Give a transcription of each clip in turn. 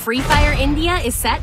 Free Fire India is set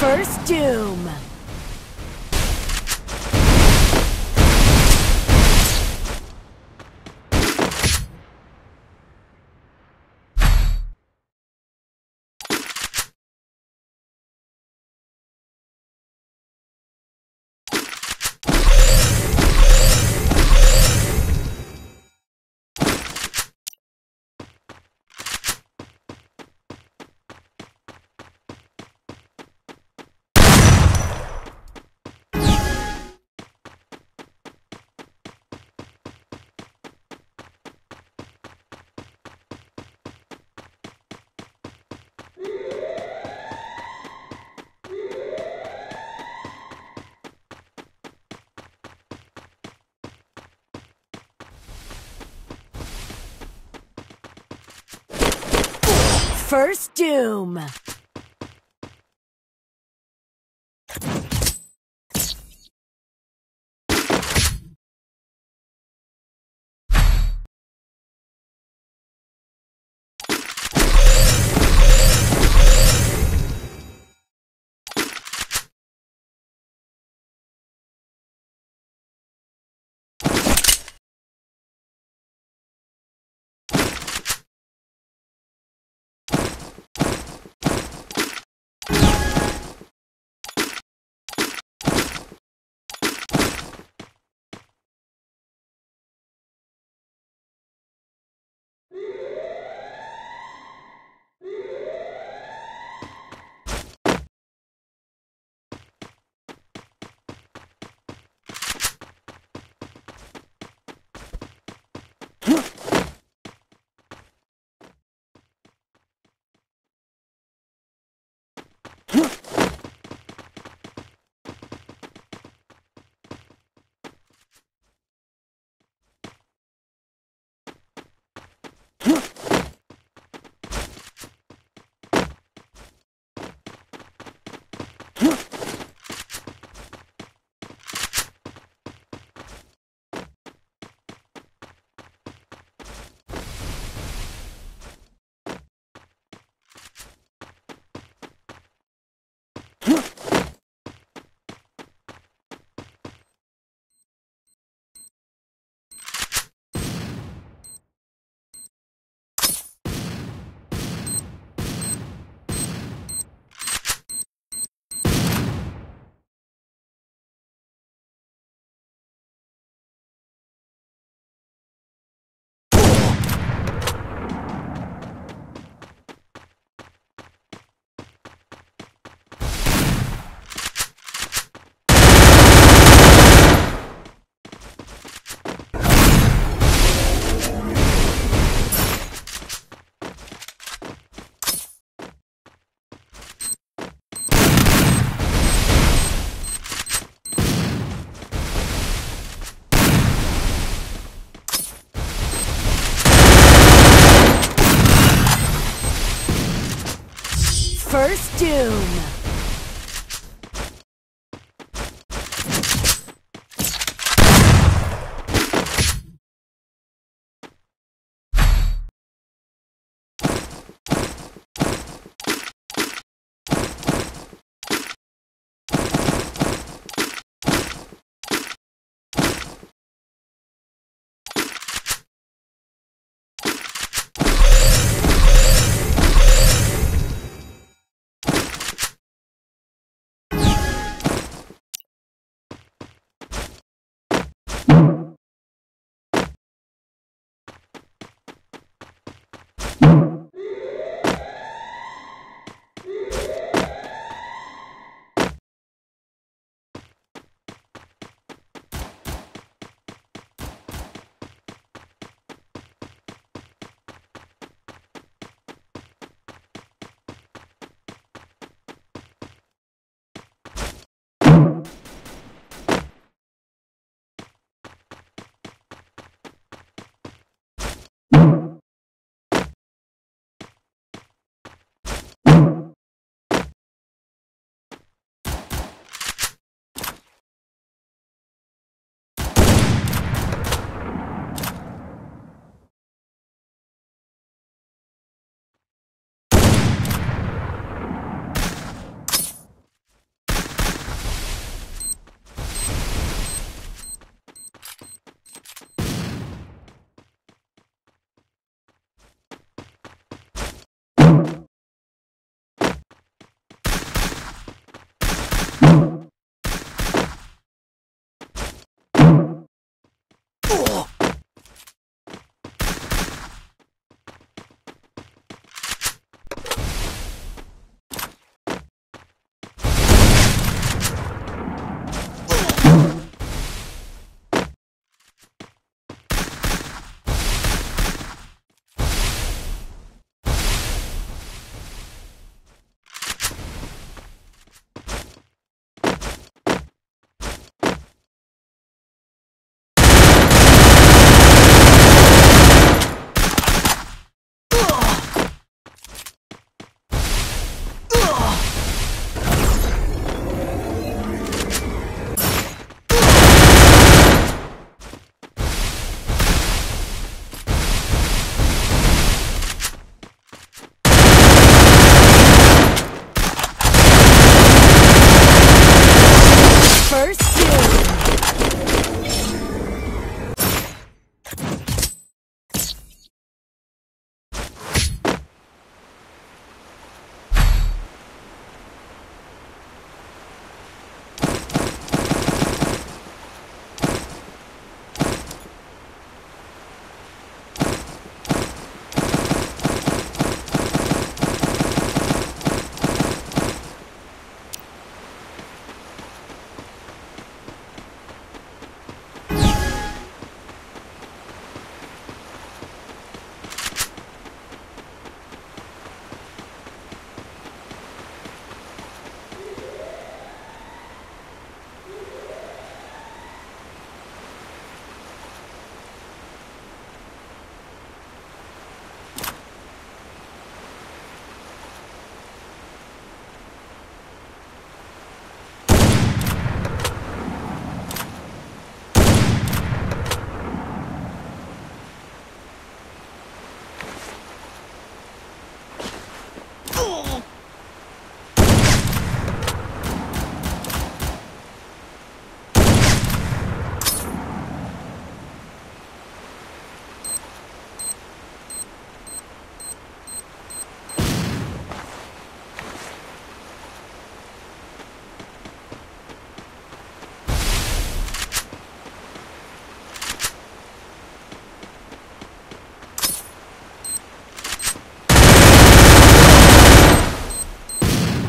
First Doom. First Doom. First Doom.